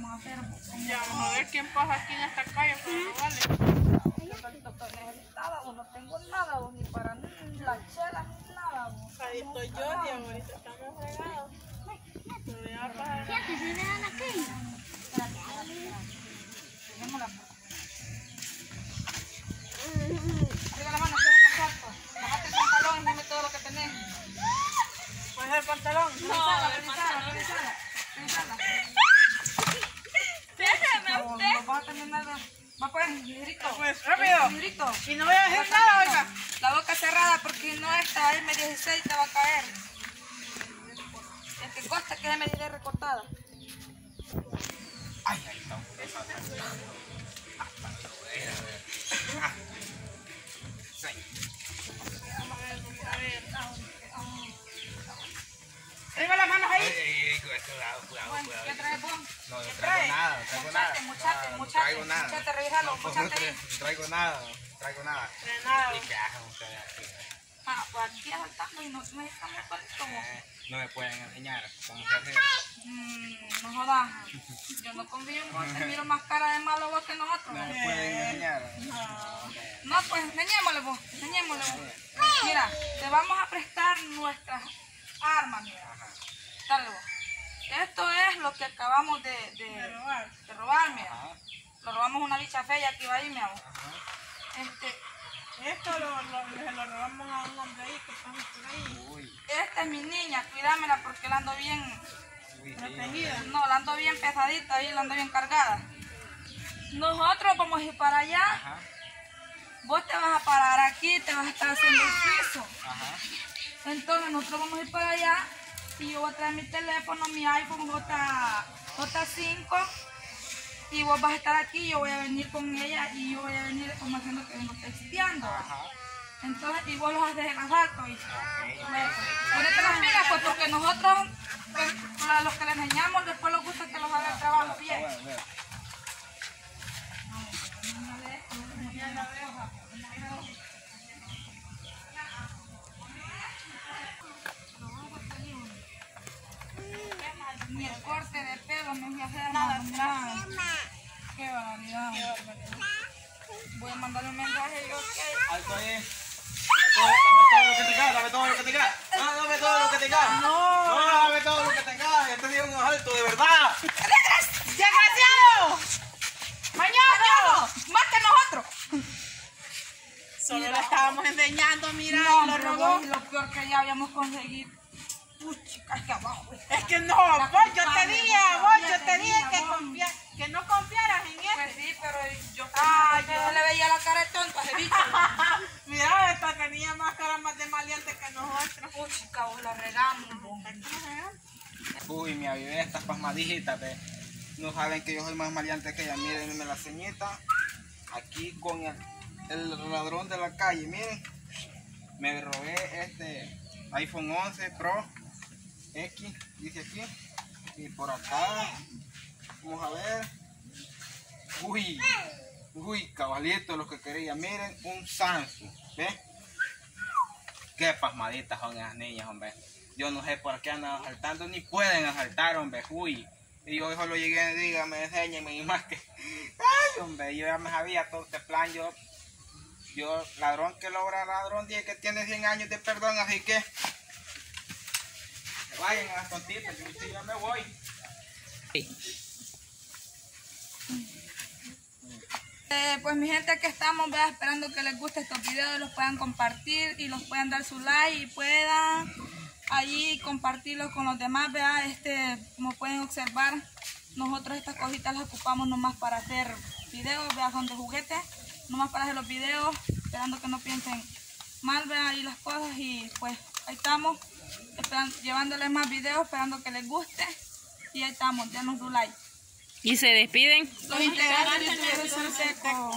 vamos a hacer. Ya vamos a ver quién pasa aquí en esta calle. Yo estoy necesitada, vos no tengo nada, vos ni para ni la chela ni nada. Vos. Ahí estoy yo, ahorita estamos fregados. Pero ya para... Dejémosla. Arriba la mano, que es un cuarto. Bájate el pantalón y dame todo lo que tenés. ¿Puedes el pantalón? Revisala, revisala, revisala. Revisala. Déjeme No, no vas a terminar de... Va pues, librito. Pues, rápido. Librito. Y no voy a decir nada, oiga. La boca cerrada porque no está M16 te va a caer. Es que consta que es M16 recortada. Ay, ay, no. Nada. No, pues, muchate no no traigo nada, no traigo nada. Frenado. ¿Y qué hacen ustedes aquí? Ah, pues aquí asaltando y no no estamos solitos. vos. Eh, No me pueden enseñar cómo se hace. Mm, no jodas. Yo no confío en vos, te miro más cara de malo vos que nosotros. No me pueden enseñar. No, pues enseñémosle vos, enseñémosle vos. Mira, te vamos a prestar nuestras armas, mira. Dale vos. Esto es lo que acabamos de, de, robar. de robar, mira. Ajá, Lo robamos una bicha fea que iba ahí, vos. ajá. Este, Esto lo, lo, lo robamos a un hombre ahí que pasa por ahí. Uy, esta es mi niña, cuídamela porque la ando bien, uy. Protegida. no, la ando bien pesadita y la ando bien cargada. Nosotros vamos a ir para allá, Ajá, vos te vas a parar aquí, te vas a estar haciendo el piso. ajá. Entonces nosotros vamos a ir para allá y yo voy a traer mi teléfono, mi iPhone J, J5 y vos vas a estar aquí, yo voy a venir con ella y yo voy a venir como haciendo que vengo texteando. Ajá. Entonces, y vos los haces en asalto. Y, Ok. ponete las pilas, pues porque nosotros, pues, a los que les enseñamos, después les gusta que los haga el trabajo bien. Bueno, bueno. Ni el corte de me voy a hacer nada. nada. Qué barbaridad. Voy a mandarle un mensaje yo que... Alto ahí. Dame todo lo que tengas, dame todo lo que tengas. No, dame todo lo que tengas. No, no, dame todo lo que tengas. Ya te di un alto, de verdad. ¡Desgraciado! ¡Mañana! ¡Más que nosotros! Solo lo estábamos enseñando, mira, No, y lo robó. vos, lo peor que ya habíamos conseguido. Uy, chica, es que abajo. Es que no, vos, yo te dije, vos, yo te dije que, confia- que no confiaras en Pues él. sí, pero yo, Ah, yo yo- le veía la cara de tonto a ese bicho. Mira, esta tenía más cara más de maleante que nosotros. Uy, chica, vos la regamos. vos. Uy, mi avivé estas pasmaditas, ve. No saben que yo soy más maleante que ella. Miren, la ceñita. Aquí con el, el ladrón de la calle, miren. Me robé este iPhone 11 Pro X, dice aquí. Y por acá, vamos a ver. Uy, uy, caballito, lo que quería. Miren, un Samsung, ¿ve? Qué pasmaditas son esas niñas, hombre. Yo no sé por qué andan asaltando, ni pueden asaltar, hombre. Uy. Y yo solo llegué, dígame, enséñeme, y más que. Ay, hombre, yo ya me sabía todo este plan. Yo, yo ladrón que logra ladrón, dije que tiene 100 años de perdón, así que. Vayan a las tontitas, yo ya me voy. Eh, pues mi gente, aquí estamos, vea, esperando que les guste estos videos, los puedan compartir y los puedan dar su like y puedan allí compartirlos con los demás, vea, este, como pueden observar, nosotros estas cositas las ocupamos nomás para hacer videos, vea, son de juguetes, nomás para hacer los videos, esperando que no piensen mal, vea, ahí las cosas y pues ahí estamos, esperan- llevándoles más videos, esperando que les guste y ahí estamos, denos su like. Y se despiden. Los integrantes de secos.